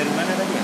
hermana también.